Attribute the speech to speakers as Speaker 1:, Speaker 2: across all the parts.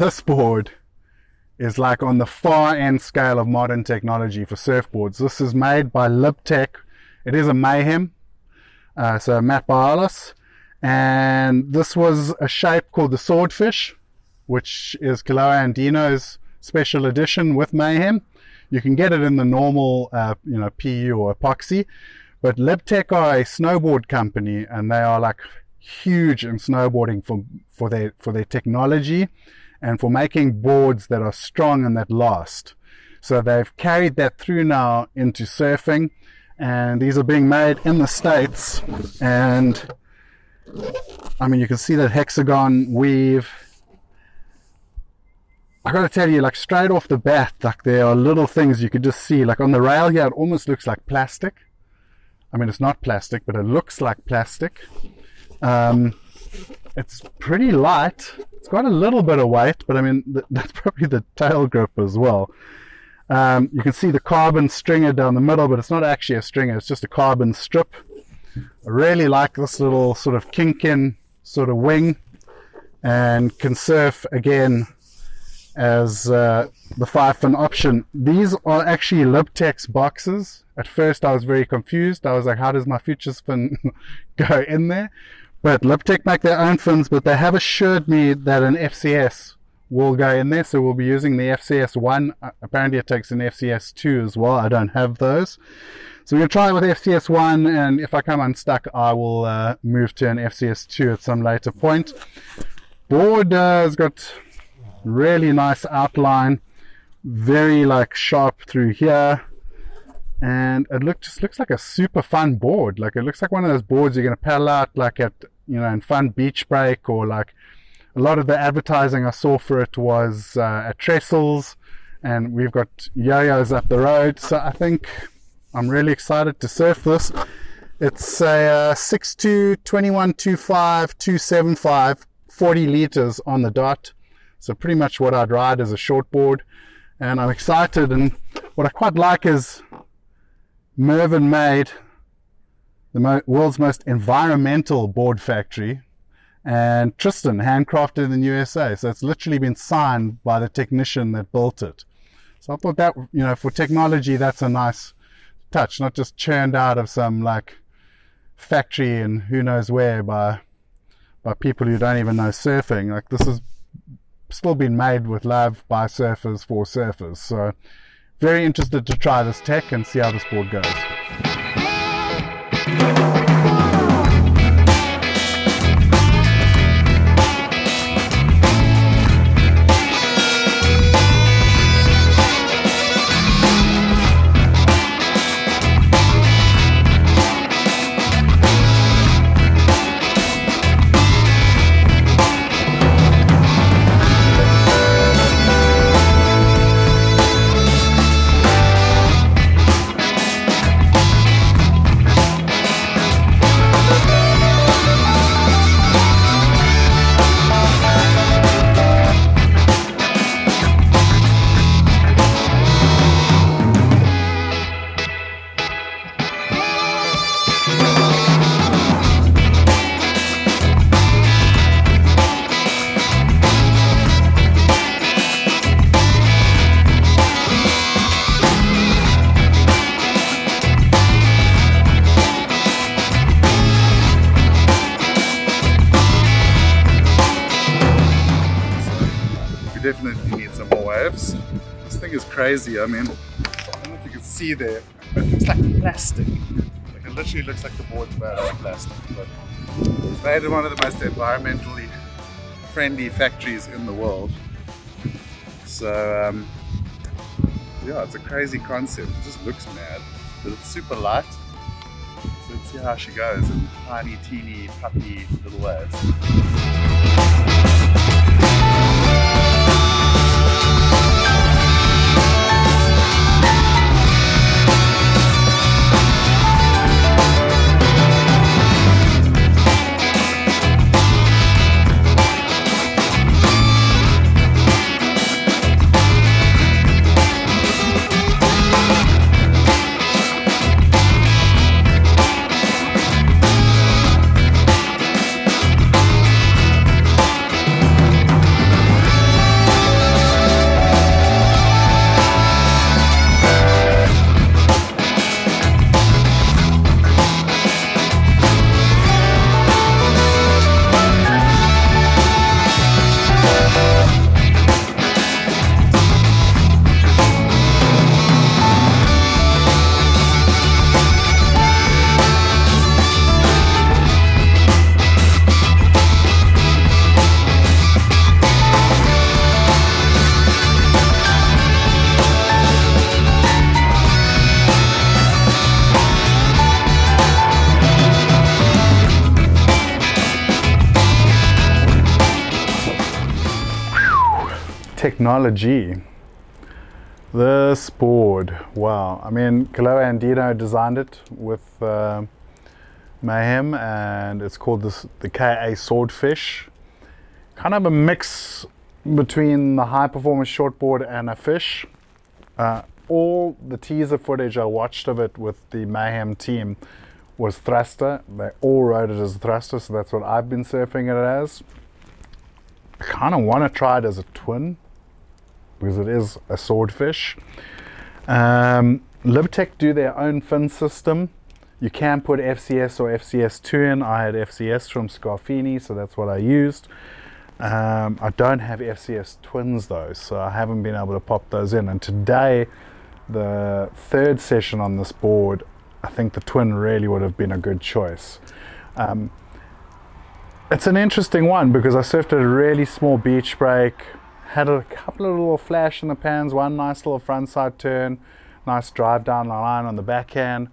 Speaker 1: this board is like on the far end scale of modern technology for surfboards. This is made by Libtech. It is a Mayhem, uh, so Matt Biolos. And this was a shape called the Swordfish, which is Kolohe Andino's special edition with Mayhem. You can get it in the normal, uh, you know, PU or epoxy, but Libtech are a snowboard company, and they are like huge in snowboarding for for their for their technology and for making boards that are strong and that last. So they've carried that through now into surfing, and these are being made in the States. And I mean, you can see that hexagon weave. I gotta tell you, like straight off the bat, like there are little things you could just see. Like on the rail here, it almost looks like plastic. I mean, it's not plastic, but it looks like plastic. Um, it's pretty light. Got a little bit of weight, but I mean, th- that's probably the tail grip as well. Um, you can see the carbon stringer down the middle, but it's not actually a stringer, it's just a carbon strip. I really like this little sort of kink in sort of wing and can surf again as uh, the five fin option. These are actually Libtech's boxes. At first, I was very confused. I was like, how does my futures fin go in there? But Libtech make their own fins, but they have assured me that an FCS will go in there. So we'll be using the FCS 1. Uh, apparently it takes an FCS 2 as well. I don't have those. So we're going to try it with FCS 1 and if I come unstuck, I will uh, move to an FCS 2 at some later point. Board uh, has got really nice outline, very like sharp through here and it look, just looks like a super fun board. Like it looks like one of those boards you're going to paddle out like at you know in fun beach break or like a lot of the advertising I saw for it was uh, at Trestles, and we've got yo-yos up the road. So I think I'm really excited to surf this. It's a uh, 6'2", 2125, 275, 40 liters on the dot. So pretty much what I'd ride as a shortboard. And I'm excited. And what I quite like is Mervin made the mo- world's most environmental board factory, and Tristan handcrafted in the USA. So it's literally been signed by the technician that built it. So I thought that, you know, for technology, that's a nice touch, not just churned out of some like factory and who knows where by by people who don't even know surfing. Like this has still been made with love by surfers for surfers. So very interested to try this tech and see how this board goes. Crazy. I mean, I don't know if you can see there, but it looks like plastic. Like it literally looks like the board's made out of plastic. But it's made in one of the most environmentally friendly factories in the world. So um, yeah, it's a crazy concept. It just looks mad, but it's super light. So let's see how she goes in tiny, teeny, puppy little waves. Technology. This board, wow. I mean, Kolohe Andino designed it with uh, Mayhem and it's called this, the KA Swordfish. Kind of a mix between the high performance shortboard and a fish. Uh, all the teaser footage I watched of it with the Mayhem team was thruster. They all wrote it as thruster, so that's what I've been surfing it as. I kind of want to try it as a twin because it is a swordfish. Um, Libtech do their own fin system. You can put FCS or FCS2 in. I had FCS from Scarfini, so that's what I used. Um, I don't have FCS twins though, so I haven't been able to pop those in. And today, the third session on this board, I think the twin really would have been a good choice. Um, it's an interesting one because I surfed at a really small beach break, had a couple of little flash in the pans, one nice little frontside turn, nice drive down the line on the backhand,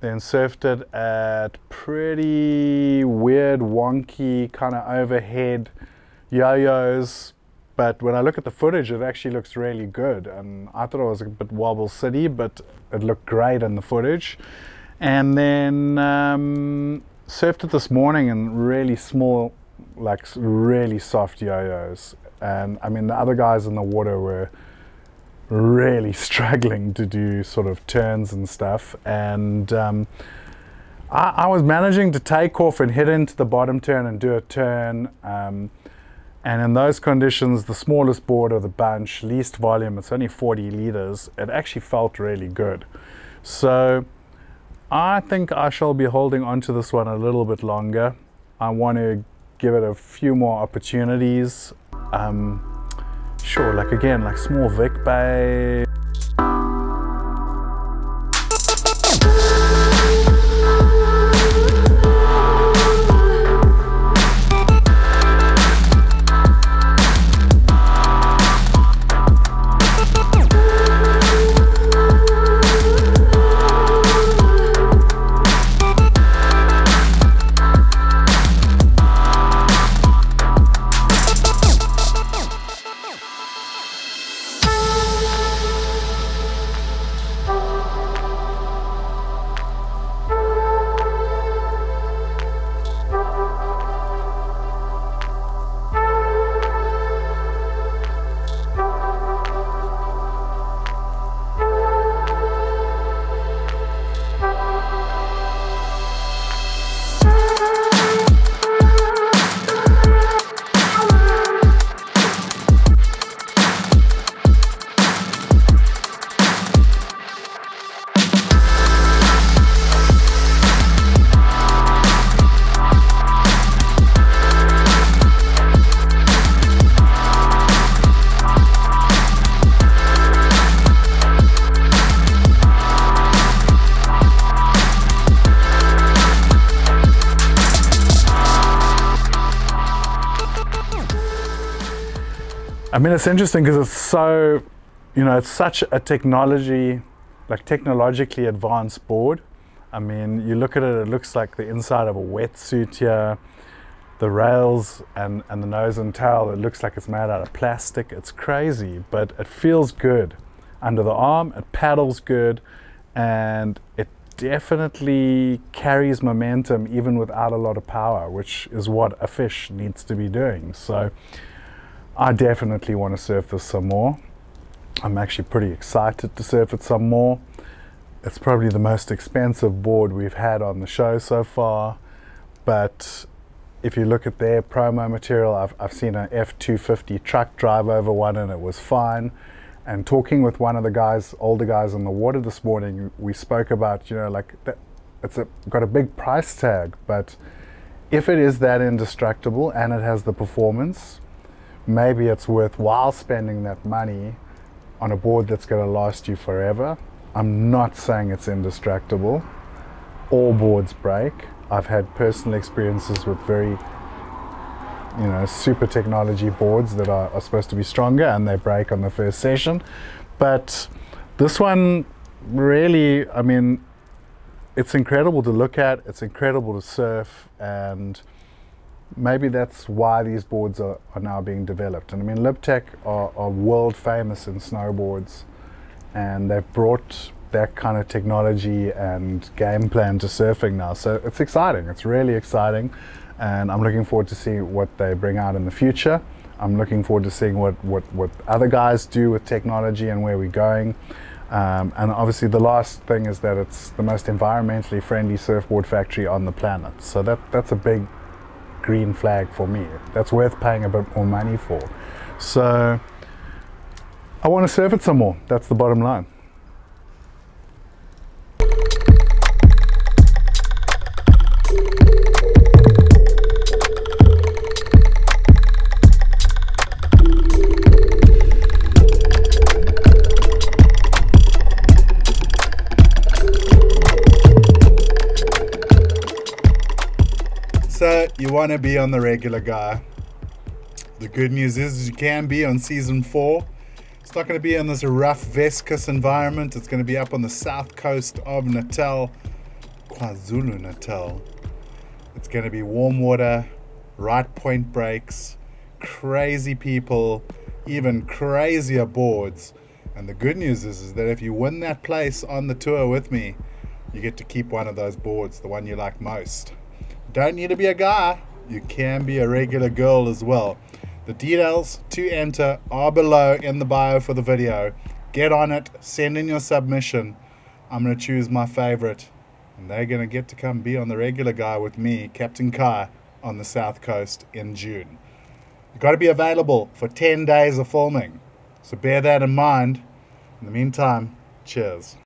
Speaker 1: then surfed it at pretty weird, wonky, kind of overhead yo-yos. But when I look at the footage, it actually looks really good. And I thought it was a bit wobble city, but it looked great in the footage. And then um, surfed it this morning in really small, like really soft yo-yos. And I mean, the other guys in the water were really struggling to do sort of turns and stuff. And um, I, I, was managing to take off and hit into the bottom turn and do a turn. Um, and in those conditions, the smallest board of the bunch, least volume, it's only 40 liters, it actually felt really good. So I think I shall be holding on to this one a little bit longer. I want to give it a few more opportunities. Um, sure, like again, like small Vic Bay, I mean, it's interesting because it's so, you know, it's such a technology, like technologically advanced board. I mean, you look at it, it looks like the inside of a wetsuit here. The rails and, and the nose and tail, it looks like it's made out of plastic. It's crazy, but it feels good under the arm. It paddles good, and it definitely carries momentum even without a lot of power, which is what a fish needs to be doing. So. I definitely want to surf this some more. I'm actually pretty excited to surf it some more. It's probably the most expensive board we've had on the show so far, but if you look at their promo material, I've, I've seen an F250 truck drive over one and it was fine. And talking with one of the guys, older guys on the water this morning, we spoke about, you know, like that, it's a, got a big price tag, but if it is that indestructible and it has the performance, maybe it's worthwhile spending that money on a board that's going to last you forever. I'm not saying it's indestructible. All boards break. I've had personal experiences with very, you know, super technology boards that are, are supposed to be stronger and they break on the first session. But this one really, I mean, it's incredible to look at, it's incredible to surf, and maybe that's why these boards are, are now being developed. And I mean, Libtech are, are world famous in snowboards, and they've brought that kind of technology and game plan to surfing now. So it's exciting. It's really exciting, and I'm looking forward to see what they bring out in the future. I'm looking forward to seeing what, what, what other guys do with technology and where we're going. Um, and obviously, the last thing is that it's the most environmentally friendly surfboard factory on the planet. So that, that's a big green flag for me. That's worth paying a bit more money for. So I want to surf it some more. That's the bottom line. Want to be on the regular guy. The good news is you can be on season four. It's not going to be in this rough Weskus environment. It's going to be up on the south coast of Natal, KwaZulu Natal. It's going to be warm water, right point breaks, crazy people, even crazier boards. And the good news is, is that if you win that place on the tour with me, you get to keep one of those boards, the one you like most. Don't need to be a guy, you can be a regular girl as well. The details to enter are below in the bio for the video. Get on it, send in your submission. I'm going to choose my favorite, and they're going to get to come be on the regular guy with me, Captain Kai, on the south coast in June. You've got to be available for 10 days of filming, so bear that in mind. In the meantime, cheers.